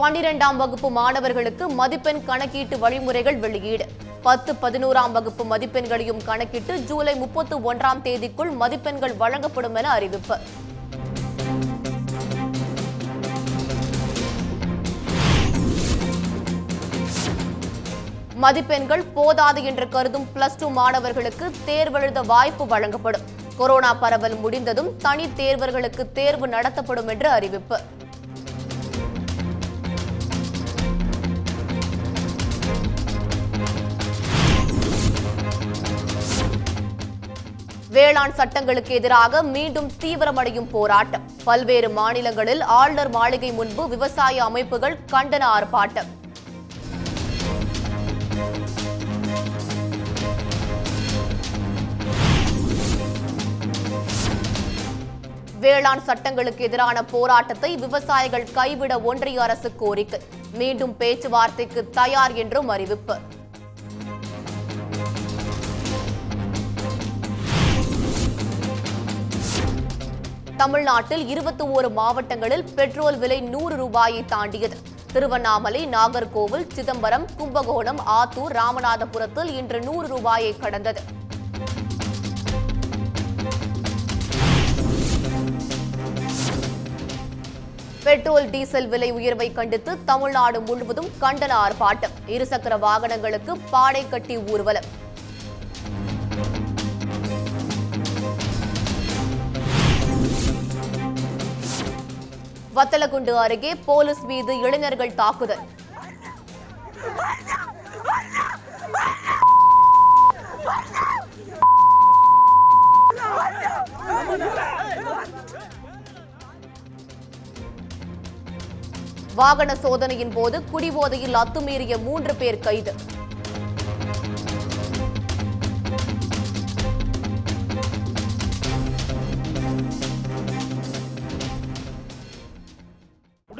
பன்னிரெண்டாம் வகுப்பு மாணவர்களுக்கு மதிப்பெண் கணக்கீட்டு வழிமுறைகள் வெளியீடு. பத்து பதினோராம் வகுப்பு மதிப்பெண்களையும் கணக்கிட்டு ஜூலை முப்பத்து ஒன்றாம் தேதிக்குள் மதிப்பெண்கள் வழங்கப்படும் என அறிவிப்பு. மதிப்பெண்கள் போதாது என்று கருதும் பிளஸ் டூ மாணவர்களுக்கு தேர்வெழுத வாய்ப்பு வழங்கப்படும். கொரோனா பரவல் முடிந்ததும் தனி தேர்வர்களுக்கு தேர்வு நடத்தப்படும் என்று அறிவிப்பு. வேளாண் சட்டங்களுக்கு எதிராக மீண்டும் தீவிரமடையும் போராட்டம். பல்வேறு மாநிலங்களில் ஆளுநர் மாளிகை முன்பு விவசாய அமைப்புகள் கண்டன ஆர்ப்பாட்டம். வேளாண் சட்டங்களுக்கு எதிரான போராட்டத்தை விவசாயிகள் கைவிட ஒன்றிய அரசு கோரிக்கை. மீண்டும் பேச்சுவார்த்தைக்கு தயார் என்றும் அறிவிப்பு. தமிழ்நாட்டில் இருபத்தி ஓரு மாவட்டங்களில் பெட்ரோல் விலை நூறு ரூபாயை தாண்டியது. திருவண்ணாமலை நாகர்கோவில் சிதம்பரம் கும்பகோணம் ஆத்தூர் ராமநாதபுரத்தில் இன்று நூறு ரூபாயை கடந்தது. பெட்ரோல் டீசல் விலை உயர்வை கண்டித்து தமிழ்நாடு முழுவதும் கண்டன ஆர்ப்பாட்டம். இருசக்கர வாகனங்களுக்கு பாடை கட்டி ஊர்வலம். வத்தலகுண்டு அருகே போலீஸ் மீது இளைஞர்கள் தாக்குதல். வாகன சோதனையின் போது குடிபோதையில் அத்துமீறிய மூன்று பேர் கைது.